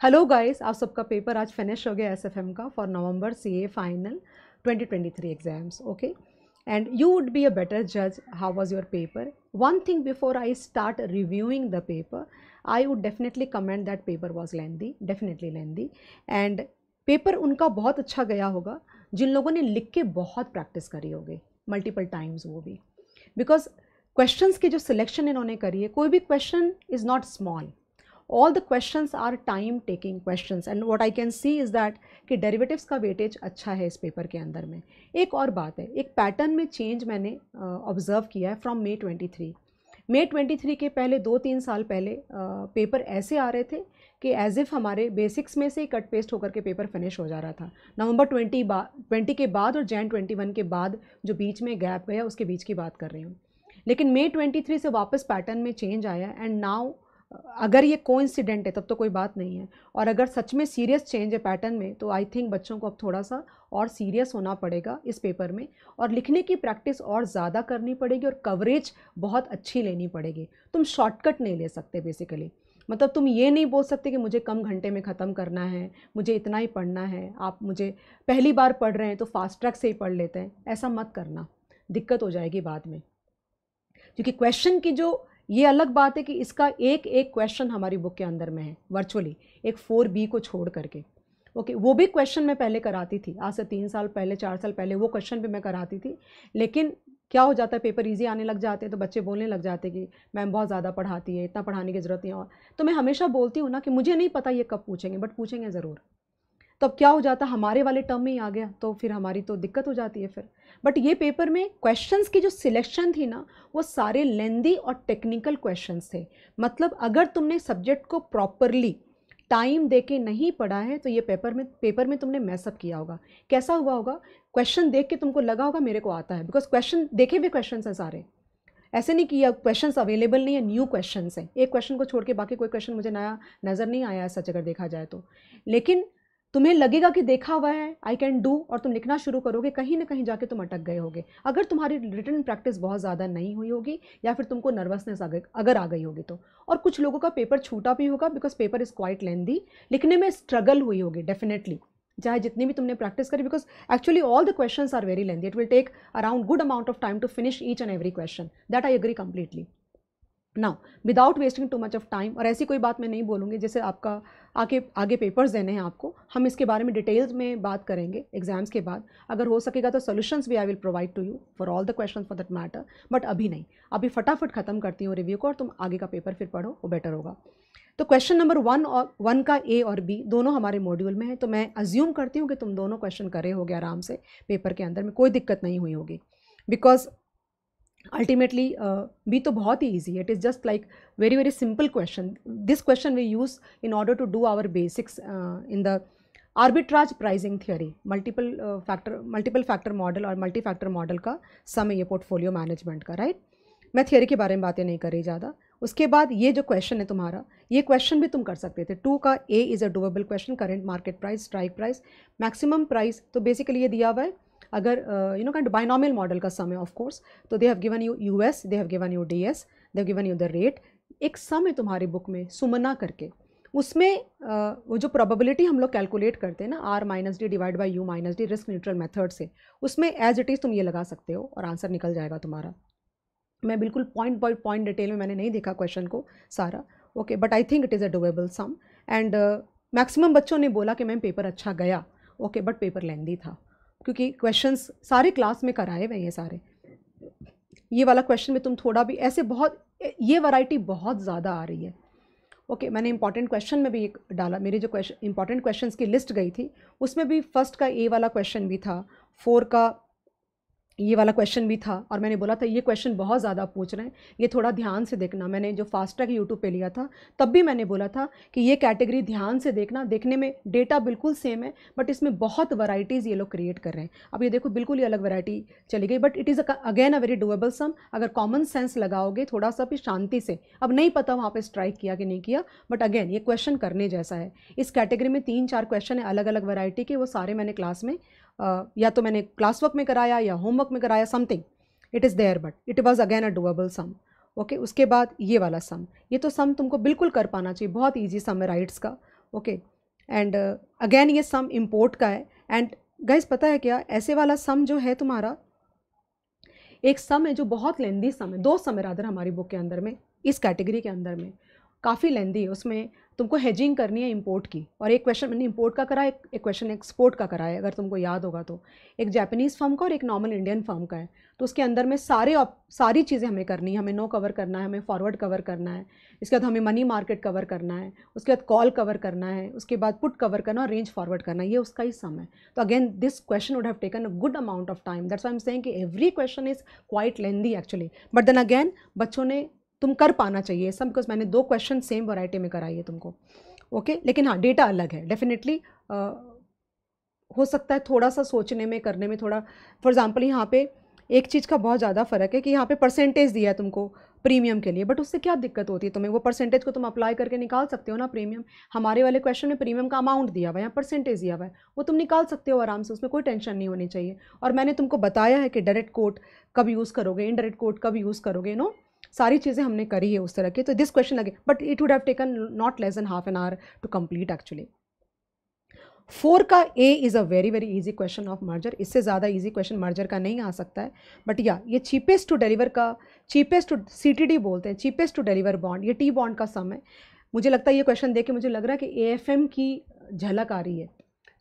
Hello guys आप सबका paper आज फिनिश हो गया एसएफएम का for November CA final 2023 exams okay and you would be a better जज how was your paper one thing before i start reviewing the paper, i would definitely comment that paper was lengthy definitely lengthy. And paper उनका बहुत अच्छा गया होगा, जिन लोगों ने लिख के बहुत प्रैक्टिस करी होगी मल्टीपल टाइम्स वो भी. बिकॉज़ क्वेश्चंस की जो सिलेक्शन इन्होंने करी है, कोई भी question is not small all the questions are time taking questions and what I can see is that कि डेरिवेटिव्स का वेटेज अच्छा है इस पेपर के अंदर में। एक और बात है एक पैटर्न में चेंज मैंने uh, किया है from May twenty three May twenty three के पहले दो तीन साल पहले पेपर uh, ऐसे आ रहे थे कि एज इफ़ हमारे बेसिक्स में से कट पेस्ट होकर के पेपर फिनिश हो जा रहा था। नवंबर ट्वेंटी बा ट्वेंटी के बाद और जैन ट्वेंटी वन के बाद जो बीच में गैप गया उसके बीच की बात कर रही हूँ। लेकिन मे ट्वेंटी थ्री से वापस पैटर्न में चेंज आया एंड नाउ अगर ये को है, तब तो कोई बात नहीं है। और अगर सच में सीरियस चेंज है पैटर्न में तो आई थिंक बच्चों को अब थोड़ा सा और सीरियस होना पड़ेगा इस पेपर में। और लिखने की प्रैक्टिस और ज़्यादा करनी पड़ेगी और कवरेज बहुत अच्छी लेनी पड़ेगी। तुम शॉर्टकट नहीं ले सकते बेसिकली मतलब तुम ये नहीं बोल सकते कि मुझे कम घंटे में ख़त्म करना है, मुझे इतना ही पढ़ना है, आप मुझे पहली बार पढ़ रहे हैं तो फास्ट ट्रैक से ही पढ़ लेते हैं। ऐसा मत करना, दिक्कत हो जाएगी बाद में। क्योंकि क्वेश्चन की जो ये अलग बात है कि इसका एक एक क्वेश्चन हमारी बुक के अंदर में है वर्चुअली एक फोर बी को छोड़ करके। ओके वो भी क्वेश्चन मैं पहले कराती थी, आज से तीन साल पहले, चार साल पहले वो क्वेश्चन भी मैं कराती थी, लेकिन क्या हो जाता है पेपर इजी आने लग जाते हैं तो बच्चे बोलने लग जाते हैं कि मैम बहुत ज़्यादा पढ़ाती है, इतना पढ़ाने की ज़रूरत नहीं और तो मैं हमेशा बोलती हूँ ना कि मुझे नहीं पता ये कब पूछेंगे बट पूछेंगे ज़रूर। तो क्या हो जाता? हमारे वाले टर्म में ही आ गया तो फिर हमारी तो दिक्कत हो जाती है फिर। बट ये पेपर में क्वेश्चंस की जो सिलेक्शन थी ना, वो सारे लेंदी और टेक्निकल क्वेश्चंस थे। मतलब अगर तुमने सब्जेक्ट को प्रॉपरली टाइम दे के नहीं पढ़ा है तो ये पेपर में पेपर में तुमने मैसअप किया होगा। कैसा हुआ होगा? क्वेश्चन देख के तुमको लगा होगा, मेरे को आता है। बिकॉज़ क्वेश्चन देखे भी क्वेश्चन हैं सारे। ऐसे नहीं किया क्वेश्चन अवेलेबल नहीं है न्यू क्वेश्चन हैं। एक क्वेश्चन को छोड़ के बाकी कोई क्वेश्चन मुझे नया नज़र नहीं आया सच अगर देखा जाए तो। लेकिन तुम्हें लगेगा कि देखा हुआ है आई कैन डू और तुम लिखना शुरू करोगे, कहीं ना कहीं जाके तुम अटक गए होगे। अगर तुम्हारी रिटर्न प्रैक्टिस बहुत ज़्यादा नहीं हुई होगी, या फिर तुमको नर्वसनेस अगर आ गई होगी तो। और कुछ लोगों का पेपर छूटा भी होगा because paper is quite lengthy लिखने में स्ट्रगल हुई होगी डेफिनेटली चाहे जितनी भी तुमने प्रैक्टिस करी because actually all the question are very lengthy it will take around good amount of time to finish each and every question that I agree completely now without wasting too much of time और ऐसी कोई बात मैं नहीं बोलूँगी जैसे आपका आगे आगे पेपर्स देने हैं आपको, हम इसके बारे में डिटेल्स में बात करेंगे एग्ज़ाम्स के बाद। अगर हो सकेगा तो सोल्यूशंस भी I will provide to you for all the question for that matter but अभी नहीं। अभी फटाफट ख़त्म करती हूँ रिव्यू को और तुम आगे का पेपर फिर पढ़ो, वो बेटर होगा। तो क्वेश्चन नंबर वन और वन का ए और बी दोनों हमारे मॉड्यूल में है तो मैं अज्यूम करती हूँ कि तुम दोनों क्वेश्चन करे होगे आराम से पेपर के अंदर में कोई दिक्कत नहीं हुई होगी। बिकॉज़ अल्टीमेटली uh, बी तो बहुत ही easy it is just like very very simple question this question we use in order to do our basics in the arbitrage pricing theory multiple factor multiple factor model और multi factor model का समय ये portfolio management का right मैं theory के बारे में बातें नहीं कर रही ज़्यादा। उसके बाद ये जो क्वेश्चन है तुम्हारा, ये क्वेश्चन भी तुम कर सकते थे। टू का A is a doable question current market price strike price maximum price तो बेसिकली ये दिया हुआ है अगर you know kind binomial model का सम है ऑफ़ कोर्स तो they have given you U S they have given you D S they have given you the rate एक सम है तुम्हारी बुक में, सुमना करके। उसमें वो जो प्रोबेबिलिटी हम लोग कैलकुलेट करते हैं ना R minus D divide by U minus D risk neutral method से, उसमें एज इट इज़ तुम ये लगा सकते हो और आंसर निकल जाएगा तुम्हारा। मैं बिल्कुल पॉइंट बाई पॉइंट डिटेल में मैंने नहीं देखा क्वेश्चन को सारा okay but I think it is a doable sum and maximum बच्चों ने बोला कि मैम पेपर अच्छा गया ओके बट पेपर लेंदी था। क्योंकि क्वेश्चंस सारे क्लास में कराए हुए हैं सारे। ये वाला क्वेश्चन में तुम थोड़ा भी ऐसे बहुत, ये वैरायटी बहुत ज़्यादा आ रही है। ओके मैंने इंपॉर्टेंट क्वेश्चन में भी एक डाला। मेरे जो क्वेश्चन इंपॉर्टेंट क्वेश्चन की लिस्ट गई थी, उसमें भी फ़र्स्ट का ए वाला क्वेश्चन भी था फोर का ये वाला क्वेश्चन भी था और मैंने बोला था ये क्वेश्चन बहुत ज़्यादा पूछ रहे हैं। ये थोड़ा ध्यान से देखना। मैंने जो फास्ट ट्रैक यूट्यूब पे लिया था, तब भी मैंने बोला था कि ये कैटेगरी ध्यान से देखना। देखने में डेटा बिल्कुल सेम है बट इसमें बहुत वैराइटीज़ ये लोग क्रिएट कर रहे हैं। अब ये देखो, बिल्कुल ही अलग वैरायटी चली गई but it is again a very doable sum अगर कॉमन सेंस लगाओगे थोड़ा सा भी शांति से, अब नहीं पता वहाँ पर स्ट्राइक किया कि नहीं किया बट अगेन ये क्वेश्चन करने जैसा है। इस कैटेगरी में तीन चार क्वेश्चन है अलग अलग वैरायटी के, वो सारे मैंने क्लास में या तो मैंने क्लास वर्क में कराया या होमवर्क में कराया something it is there but it was again a doable sum okay उसके बाद ये वाला सम ये तो सम तुमको बिल्कुल कर पाना चाहिए, बहुत ईजी सम है राइट्स का. ओके एंड अगेन ये सम इम्पोर्ट का है. एंड गाइज़ पता है क्या? ऐसे वाला सम जो है तुम्हारा, एक सम है जो बहुत लेंदी सम है. दो सम है रादर हमारी बुक के अंदर में, इस कैटेगरी के अंदर में. काफ़ी लेंदी है, उसमें तुमको हेजिंग करनी है इंपोर्ट की। और एक क्वेश्चन मैंने इंपोर्ट का करा है एक क्वेश्चन एक्सपोर्ट का करा है, अगर तुमको याद होगा तो। एक जापानीज़ फर्म का और एक नॉर्मल इंडियन फर्म का है। तो उसके अंदर में सारे सारी चीज़ें हमें करनी है। हमें नो कवर करना है, हमें फॉरवर्ड कवर करना है। इसके बाद हमें मनी मार्केट कवर करना है। उसके बाद कॉल कवर करना है। उसके बाद पुट कवर करना और रेंज फॉरवर्ड करना ये उसका ही सम है। तो again this question would have taken a good amount of time that's I am saying कि every question is quite lengthy actually but then again बच्चों ने तुम कर पाना चाहिए सब बिकॉज़ मैंने दो क्वेश्चन सेम वैरायटी में कराई है तुमको। Okay okay? लेकिन हाँ डेटा अलग है। डेफिनेटली हो सकता है थोड़ा सा सोचने में, करने में थोड़ा फॉर एग्ज़ाम्पल यहाँ पे एक चीज़ का बहुत ज़्यादा फ़र्क है कि यहाँ पे परसेंटेज दिया है तुमको प्रीमियम के लिए बट उससे क्या दिक्कत होती है तुम्हें? वो परसेंटेज को तुम अप्लाई करके निकाल सकते हो ना प्रीमियम हमारे वाले क्वेश्चन में प्रीमियम का अमाउंट दिया हुआ है यहाँ परसेंटेज दिया हुआ है, वो तुम निकाल सकते हो आराम से, उसमें कोई टेंशन नहीं होनी चाहिए। और मैंने तुमको बताया है कि डायरेक्ट कोड कब यूज़ करोगे इनडायरेक्ट कोड कब यूज़ करोगे नो सारी चीज़ें हमने करी है उस तरह की तो दिस क्वेश्चन लगे but it would have taken not less than half an hour to complete actually four का a is a very very easy question of merger इससे ज़्यादा इजी क्वेश्चन मर्जर का नहीं आ सकता है. बट या ये चीपेस्ट टू डिलीवर का cheapest to C T D बोलते हैं चीपेस्ट टू डिलीवर बॉन्ड ये टी बॉन्ड का सम है. मुझे लगता है ये क्वेश्चन देख के मुझे लग रहा है कि ए एफ़ एम की झलक आ रही है.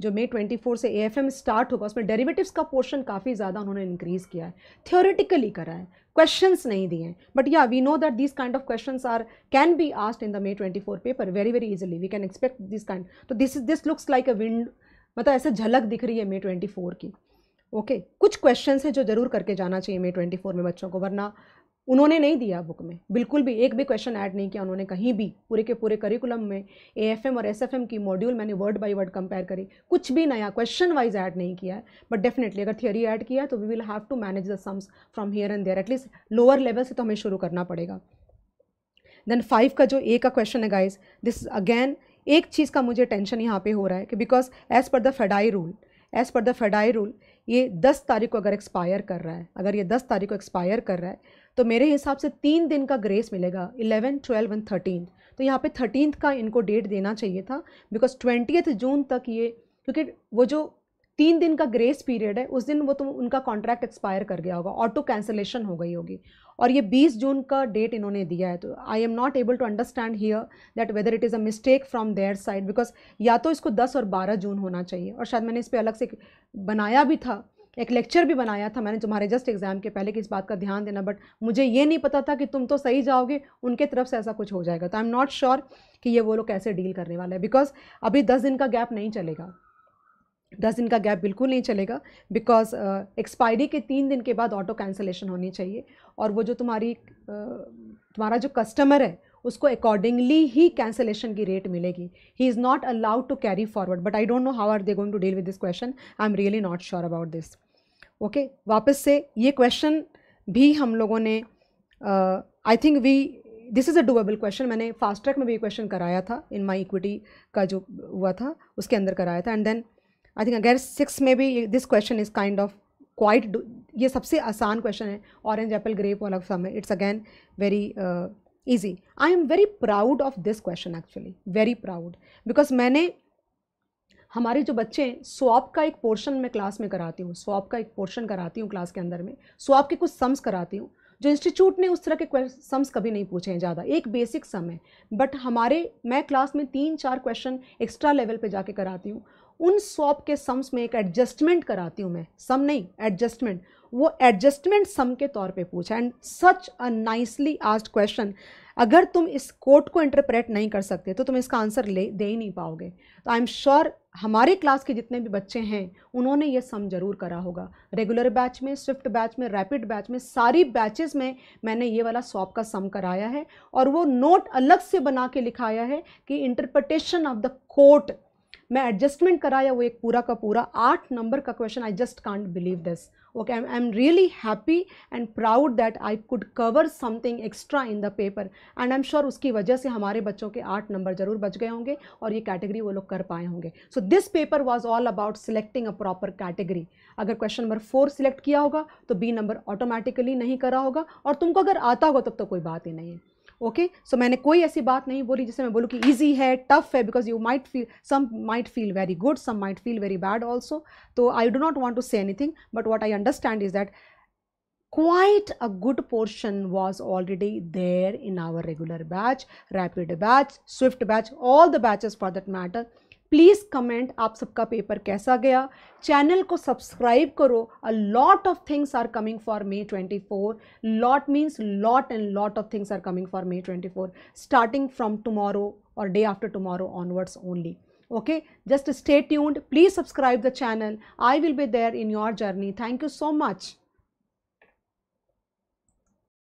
जो मे 24 से ए एफ़ एम स्टार्ट होगा, उसमें डेरिवेटिव्स का पोर्शन काफ़ी ज़्यादा उन्होंने इंक्रीज़ किया है। थियोरेटिकली करा है। क्वेश्चंस नहीं दिए हैं। बट या we know that this kind of questions are can be asked in the May 24 paper very very easily we can expect this kind तो this is this looks like a wind मतलब ऐसे झलक दिख रही है मे 24 की। Okay okay. कुछ question है जो ज़रूर करके जाना चाहिए मे 24 में बच्चों को, वरना उन्होंने नहीं दिया बुक में। बिल्कुल भी एक भी क्वेश्चन ऐड नहीं किया उन्होंने, कहीं भी, पूरे के पूरे करिकुलम में ए एफ़ एम और एस एफ़ एम की मॉड्यूल मैंने वर्ड बाय वर्ड कंपेयर करी। कुछ भी नया क्वेश्चन वाइज ऐड नहीं किया है बट डेफिनेटली अगर थियोरी ऐड किया तो we will have to manage the sums from here and there at least lower level से तो हमें शुरू करना पड़ेगा। देन फाइव का जो ए का क्वेश्चन है गाइज़ दिस अगेन एक चीज़ का मुझे टेंशन यहाँ पे हो रहा है कि because as per the FEDAI rule as per the FEDAI rule ये दस तारीख को अगर एक्सपायर कर रहा है, अगर ये दस तारीख को एक्सपायर कर रहा है तो मेरे हिसाब से तीन दिन का ग्रेस मिलेगा इलेवन ट्वेल्व एंड थर्टीन तो यहाँ पे थर्टीन का इनको डेट देना चाहिए था बिकॉज़ ट्वेंटी जून तक ये, क्योंकि वो जो तीन दिन का ग्रेस पीरियड है, उस दिन वो तुम, उनका कॉन्ट्रैक्ट एक्सपायर कर गया होगा ऑटो कैंसलेशन हो गई होगी। और ये 20 जून का डेट इन्होंने दिया है तो I am not able to understand here that whether it is a mistake from their side because या तो इसको 10 और 12 जून होना चाहिए, और शायद मैंने इस पर अलग से बनाया भी था एक लेक्चर भी बनाया था मैंने तुम्हारे जस्ट एग्ज़ाम के पहले कि इस बात का ध्यान देना बट मुझे ये नहीं पता था कि तुम तो सही जाओगे उनके तरफ़ से ऐसा कुछ हो जाएगा। तो आई एम नॉट श्योर कि ये वो लोग कैसे डील करने वाले हैं बिकॉज़ अभी दस दिन का गैप नहीं चलेगा। दस दिन का गैप बिल्कुल नहीं चलेगा बिकॉज़ एक्सपायरी uh, के तीन दिन के बाद ऑटो कैंसिलेशन होनी चाहिए और वो जो तुम्हारी uh, तुम्हारा जो कस्टमर है उसको अकॉर्डिंगली ही कैंसिलेशन की रेट मिलेगी। He is not allowed to carry forward but I don't know how are they going to deal with this question I am really not sure about this okay वापस से ये question भी हम लोगों ने I think we this is a doable question मैंने fast track में भी क्वेश्चन कराया था इन माई इक्विटी का जो हुआ था, उसके अंदर कराया था। एंड देन आई थिंक अगर सिक्स में भी this question is kind of quite ये सबसे आसान क्वेश्चन है ऑरेंज एप्पल ग्रेप वाला सम है it's again very easy I am very proud of this question actually very proud because मैंने हमारे जो बच्चे हैं स्वाप का एक पोर्शन मैं क्लास में कराती हूँ स्वाप का एक पोर्शन कराती हूँ क्लास के अंदर में स्वाप के कुछ सम्स कराती हूँ, जो इंस्टीट्यूट ने उस तरह के सम्स कभी नहीं पूछे हैं ज़्यादा। एक बेसिक सम है। बट हमारे, मैं क्लास में तीन चार क्वेश्चन एक्स्ट्रा लेवल पे जाके कराती हूँ। उन स्वाप के सम्स में एक एडजस्टमेंट कराती हूँ मैं। सम नहीं एडजस्टमेंट वो एडजस्टमेंट सम के तौर पे पूछा। And such a nicely asked question अगर तुम इस कोट को इंटरप्रेट नहीं कर सकते तो तुम इसका आंसर ले, दे ही नहीं पाओगे। तो आई एम श्योर हमारे क्लास के जितने भी बच्चे हैं, उन्होंने ये सम ज़रूर करा होगा। रेगुलर बैच में स्विफ्ट बैच में रैपिड बैच में, सारी बैचेस में मैंने ये वाला सॉप का सम कराया है। और वो नोट अलग से बना के लिखाया है कि इंटरप्रटेशन ऑफ़ द कोर्ट मैं एडजस्टमेंट कराया वो एक पूरा का पूरा, आठ नंबर का question I just can't believe this okay I am really happy and proud that I could cover something extra in the paper and I am sure उसकी वजह से हमारे बच्चों के आठ नंबर ज़रूर बच गए होंगे और ये कैटेगरी वो लोग कर पाए होंगे so this paper was all about selecting a proper category अगर क्वेश्चन नंबर फोर सिलेक्ट किया होगा तो बी नंबर ऑटोमेटिकली नहीं करा होगा और तुमको अगर आता होगा तब तो कोई बात ही नहीं है ओके सो मैंने कोई ऐसी बात नहीं बोली जिसे मैं बोलूँ कि ईजी है टफ है because you might feel some might feel very good some might feel very bad also तो I do not want to say anything but what I understand is that quite a good portion was already there in our regular batch rapid batch swift batch all the batches for that matter please comment, आप सबका paper कैसा गया? Channel को subscribe करो। A lot of things are coming for May 24 lot means lot and lot of things are coming for May 24 starting from tomorrow और day after tomorrow onwards only okay just stay tuned please subscribe the channel I will be there in your journey thank you so much